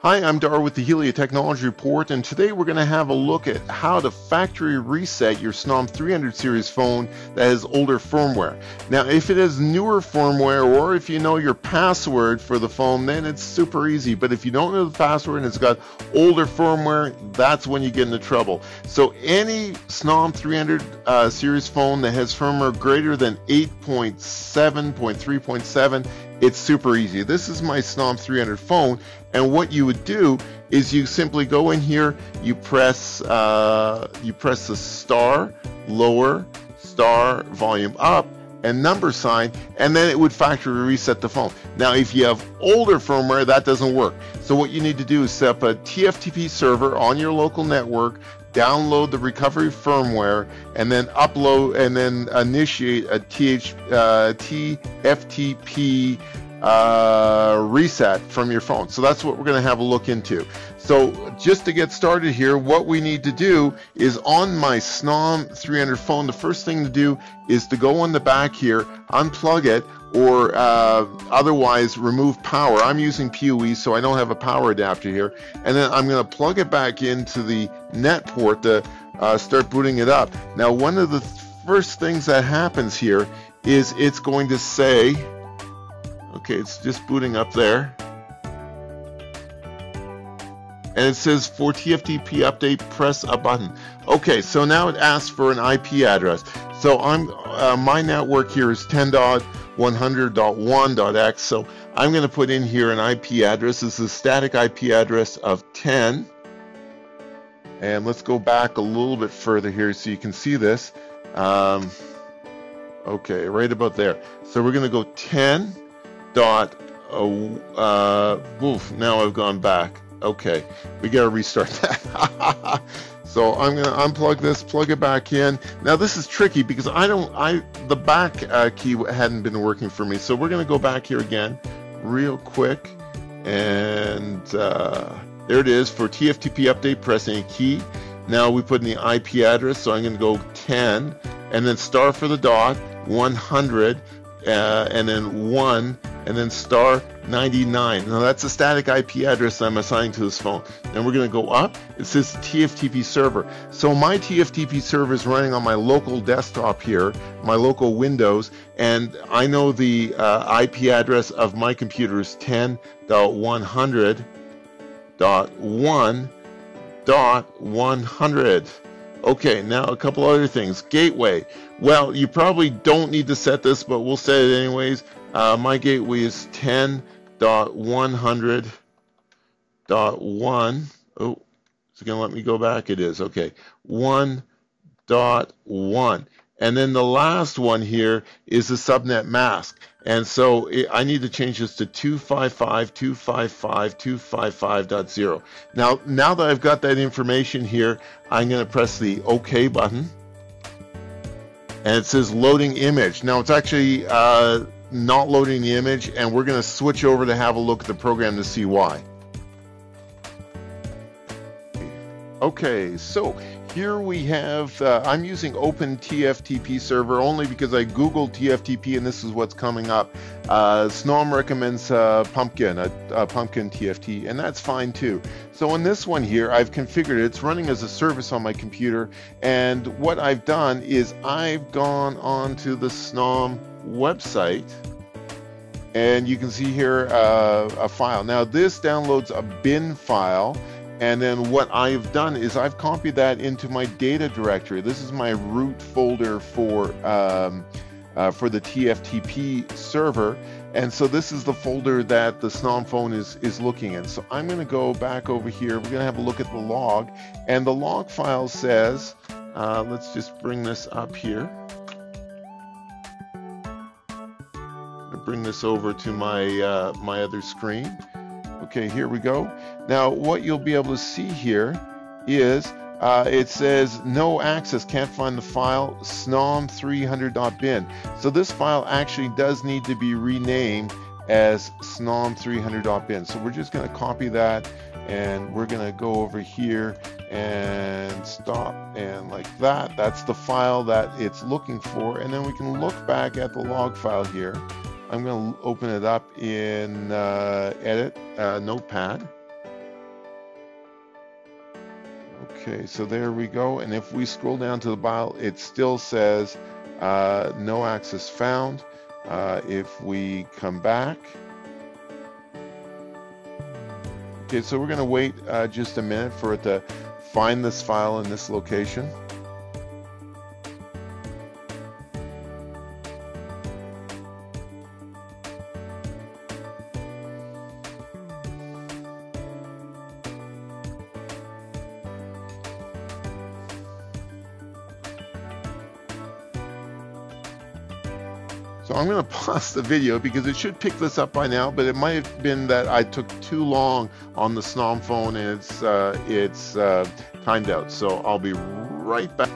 Hi, I'm Dar with the Helia Technology Report, and today we're going to have a look at how to factory reset your SNOM 300 series phone that has older firmware. Now, if it has newer firmware or if you know your password for the phone, then it's super easy. But if you don't know the password and it's got older firmware, that's when you get into trouble. So any SNOM 300 uh, series phone that has firmware greater than 8.7.3.7 it's super easy. This is my SNOM 300 phone, and what you would do is you simply go in here, you press uh, you press the star, lower, star, volume up, and number sign, and then it would factory reset the phone. Now, if you have older firmware, that doesn't work. So what you need to do is set up a TFTP server on your local network download the recovery firmware, and then upload and then initiate a TH, uh, TFTP uh, reset from your phone. So that's what we're going to have a look into. So just to get started here, what we need to do is on my SNOM 300 phone, the first thing to do is to go on the back here, unplug it, or uh, otherwise remove power. I'm using PoE, so I don't have a power adapter here. And then I'm going to plug it back into the net port to uh, start booting it up. Now, one of the first things that happens here is it's going to say, okay, it's just booting up there. And it says for TFTP update, press a button. Okay, so now it asks for an IP address. So I'm uh, my network here is 10.100.1.x. So I'm going to put in here an IP address. This is a static IP address of 10. And let's go back a little bit further here so you can see this. Um, okay, right about there. So we're going to go 10 dot. Uh, uh, oof, now I've gone back. Okay, we got to restart that. so I'm going to unplug this, plug it back in. Now this is tricky because I don't, I the back uh, key hadn't been working for me. So we're going to go back here again real quick. And uh, there it is for TFTP update, press any key. Now we put in the IP address, so I'm going to go 10 and then star for the dot, 100, uh, and then 1 and then star 99. Now that's a static IP address I'm assigning to this phone. And we're going to go up. It says TFTP server. So my TFTP server is running on my local desktop here, my local Windows, and I know the uh, IP address of my computer is 10.100.1.100. Okay, now a couple other things. Gateway. Well, you probably don't need to set this, but we'll set it anyways. Uh, my gateway is 10.100.1. Oh, it's going to let me go back. It is. Okay. 1.1. And then the last one here is the subnet mask. And so it, I need to change this to 255.255.255.0. Now, now that I've got that information here, I'm going to press the OK button. And it says loading image. Now, it's actually uh, not loading the image and we're going to switch over to have a look at the program to see why. Okay, so here we have, uh, I'm using OpenTFTP server only because I googled TFTP and this is what's coming up. Uh, SNOM recommends uh, Pumpkin, a, a, Pumpkin TFT, and that's fine too. So on this one here, I've configured it. It's running as a service on my computer, and what I've done is I've gone onto the SNOM website, and you can see here uh, a file. Now this downloads a bin file, and then what I've done is I've copied that into my data directory. This is my root folder for um, uh, for the TFTP server. And so this is the folder that the SNOM phone is, is looking at. So I'm going to go back over here. We're going to have a look at the log. And the log file says, uh, let's just bring this up here. bring this over to my uh, my other screen. Okay, here we go. Now what you'll be able to see here is uh, it says no access, can't find the file, snom300.bin. So this file actually does need to be renamed as snom300.bin. So we're just going to copy that and we're going to go over here and stop and like that. That's the file that it's looking for. And then we can look back at the log file here. I'm going to open it up in uh, Edit, uh, Notepad. Okay, so there we go. And if we scroll down to the file, it still says uh, no access found. Uh, if we come back, okay, so we're going to wait uh, just a minute for it to find this file in this location. So I'm going to pause the video because it should pick this up by now, but it might have been that I took too long on the Snom phone and it's, uh, it's uh, timed out. So I'll be right back.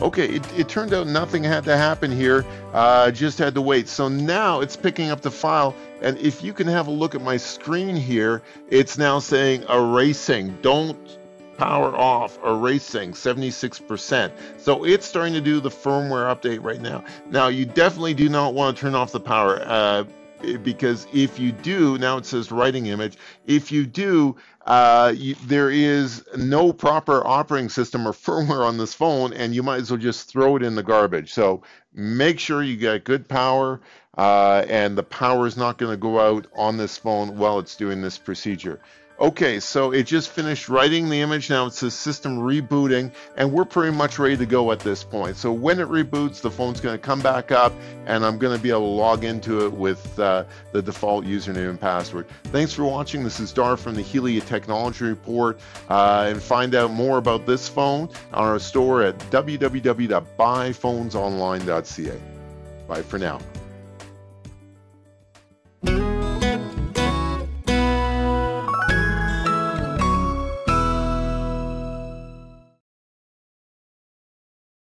Okay, it, it turned out nothing had to happen here, uh, just had to wait. So now it's picking up the file, and if you can have a look at my screen here, it's now saying erasing. Don't power off, erasing 76%. So it's starting to do the firmware update right now. Now you definitely do not want to turn off the power uh, because if you do, now it says writing image, if you do, uh, you, there is no proper operating system or firmware on this phone and you might as well just throw it in the garbage. So make sure you get good power uh, and the power is not going to go out on this phone while it's doing this procedure. Okay, so it just finished writing the image. Now it says system rebooting, and we're pretty much ready to go at this point. So when it reboots, the phone's going to come back up, and I'm going to be able to log into it with uh, the default username and password. Thanks for watching. This is Dar from the Helia Technology Report, uh, and find out more about this phone on our store at www.buyphonesonline.ca. Bye for now.